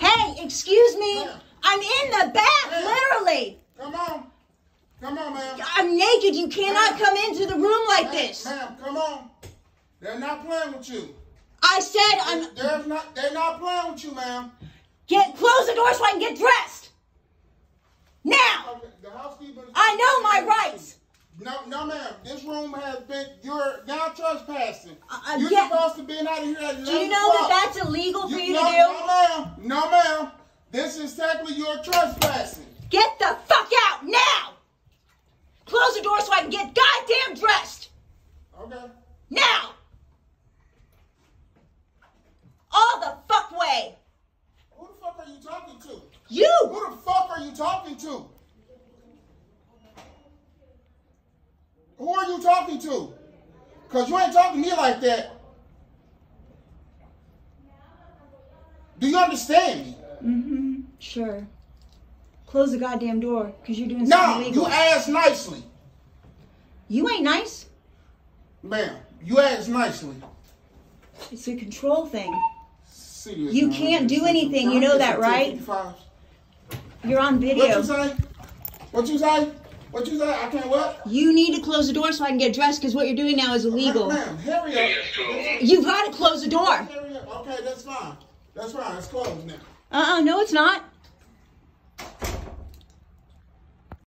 Hey, excuse me. I'm in the back, literally. Come on. Come on, ma'am. I'm naked. You cannot come into the room like this. Ma'am, come on. They're not playing with you. I said they, I'm. They're not, they're not playing with you, ma'am. Get Close the door so I can get dressed. Now. Okay, the housekeeper. I know my rights. No, no, ma'am. This room has been. You're now trespassing. Uh, you're yeah. supposed to be out of here at 11 Do you know o'clock. that that's illegal for You- you no, to do? No, ma'am. No, ma'am. This is technically you're trespassing. Get the fuck out now. Close the door so I can get goddamn dressed. Okay. Now. All the fuck way. Who the fuck are you talking to? You. Who the fuck are you talking to? Who are you talking to? Cause you ain't talking to me like that. Do you understand me? Mm-hmm. Sure. Close the goddamn door because you're doing something No, illegal. you asked nicely. You ain't nice. Ma'am, you asked nicely. It's a control thing. Serious, You man. can't do anything, you know that, right? You're on video. What you say? What you say? What you say? I can't what? You need to close the door so I can get dressed because what you're doing now is illegal. Ma'am, hurry up. You've got to close the door. Hurry up. Okay, that's fine. That's fine. It's closed now. Uh-uh, no it's not.